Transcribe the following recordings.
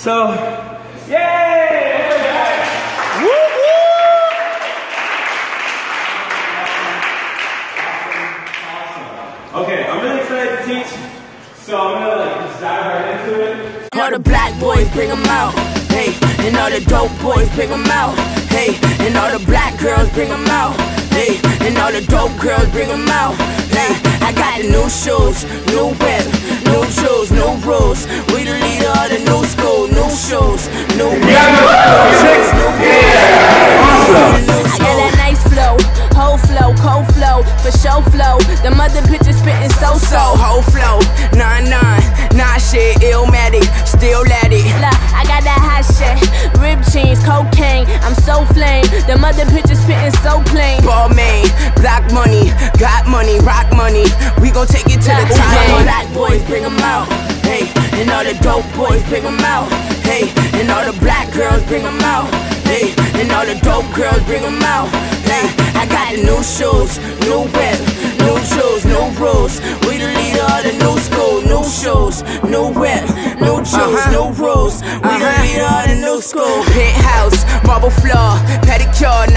So, yay! Woo Okay, I'm really excited to teach, so I'm gonna like just dive right into it. All the black boys, bring them out. Hey, and all the dope boys, bring them out. Hey, and all the black girls, bring them out. Hey, and all the dope girls, bring them out. Hey, I got the new shoes, new whip, I got that nice flow, whole flow, cold flow, for show flow. The mother bitches spitting so so, whole flow, nine nine, nah shit, illmatic, still at it. Look, I got that hot shit, rib jeans, cocaine, I'm so flame. The mother bitches spitting so plain. Balmain, black money, got money, rock money. We gon' take it to the top. All black boys, bring 'em out. Hey, and all the dope boys, bring 'em out. Hey, and all the black girls, bring 'em out. Hey, and all the dope girls, bring 'em out. Hey, I got the new shoes, new whip, new shoes, new rules. We the leader of the new school, new shoes, new whip, new shoes, uh-huh. new rules. We the uh-huh. leader of the new school. Penthouse, marble floor, pedicure,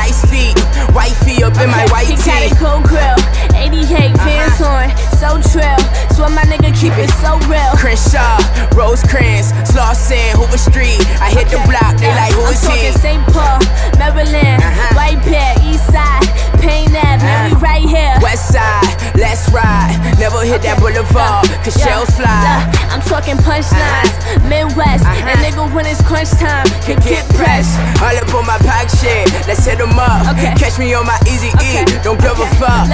keep it so real. Crenshaw, Rosecrans, Slauson, Hoover Street. I hit the block, they like who I'm is he? talking St. Paul, Maryland, Uh-huh. White Bear, East Side, Payne Ave, man, we uh-huh. right here. West side, let's ride. Never hit that boulevard, uh, cause Yeah, shells fly. yeah, I'm talking uh-huh. punchlines, Midwest, Uh-huh. and nigga when it's crunch time, can Get pressed, all up on my pack shit. Let's hit 'em up. Okay. Catch me on my easy Okay. E. Don't give a fuck.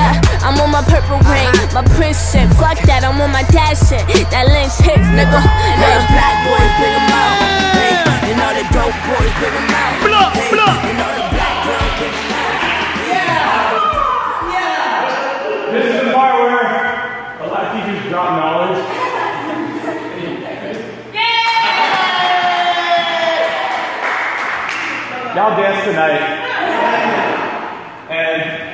I'm on my purple uh-huh. ring, my prince shit. Fuck that, I'm on my dad shit. That lynch hits, nigga. All the Yeah. black boys bring 'em out. Hey, and all the dope boys bring 'em out. Blah, hey, blah. And all the black girls bring 'em out. This is the part where a lot of teachers drop knowledge. Y'all dance tonight. And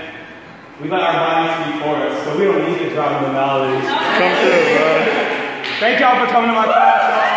we let our bodies speak for us, so we don't need to drop the knowledge. Come through, bro. Thank y'all for coming to my class.